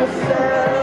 myself